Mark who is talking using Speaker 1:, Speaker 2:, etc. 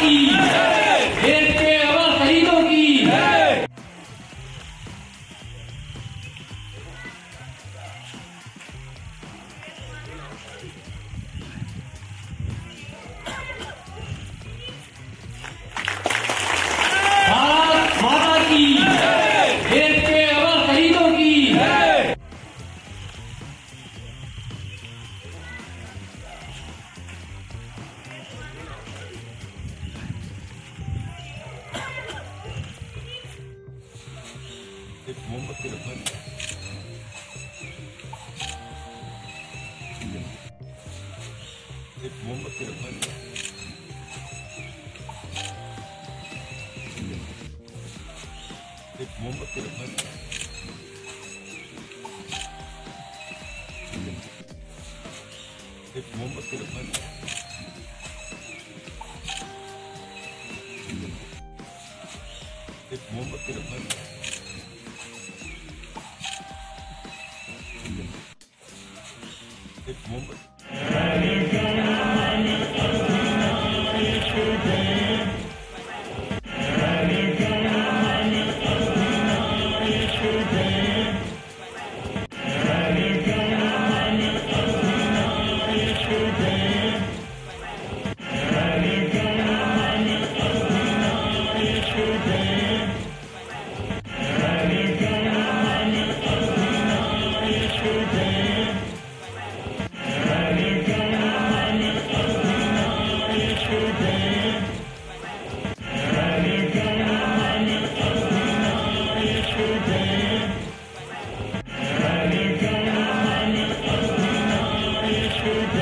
Speaker 1: Bahia!
Speaker 2: एक मोमबत्ती रखा एक मोमबत्ती रखा एक मोमबत्ती रखा एक मोमबत्ती रखा एक मोमबत्ती रखा एक मोमबत्ती Happy